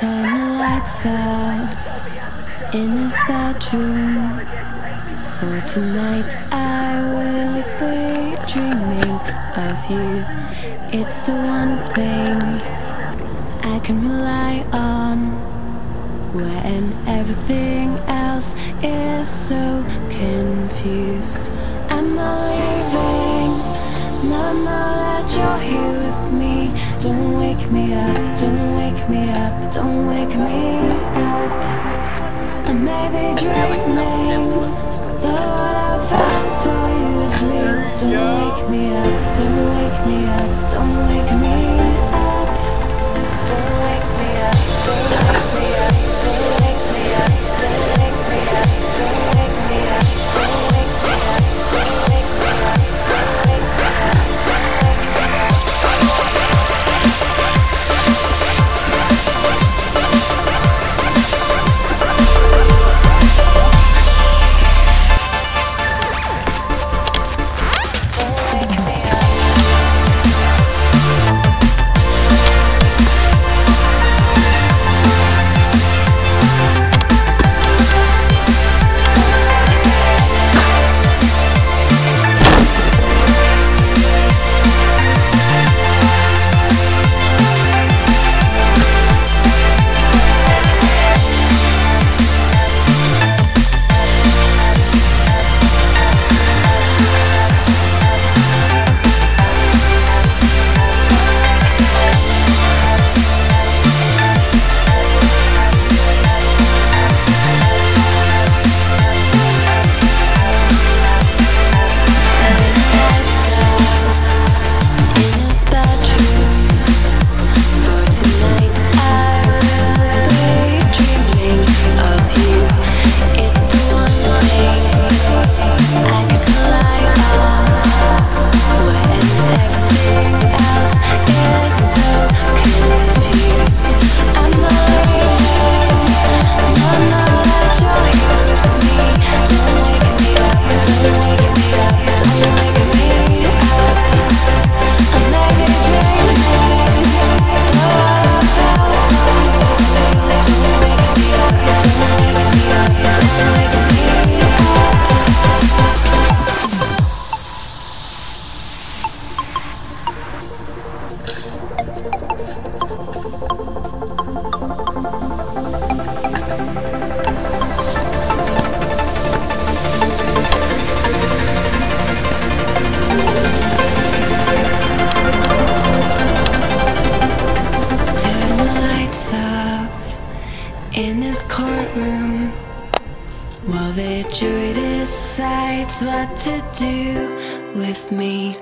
Turn the lights off in his bedroom. For tonight I will be dreaming of you. It's the one thing I can rely on when everything else is so confused. I'm not leaving. No, no, that you're here. Don't wake me up, don't wake me up, don't wake me up. I may be dreaming, but what I felt for you is real. Don't wake me up, in this courtroom while the jury decides what to do with me.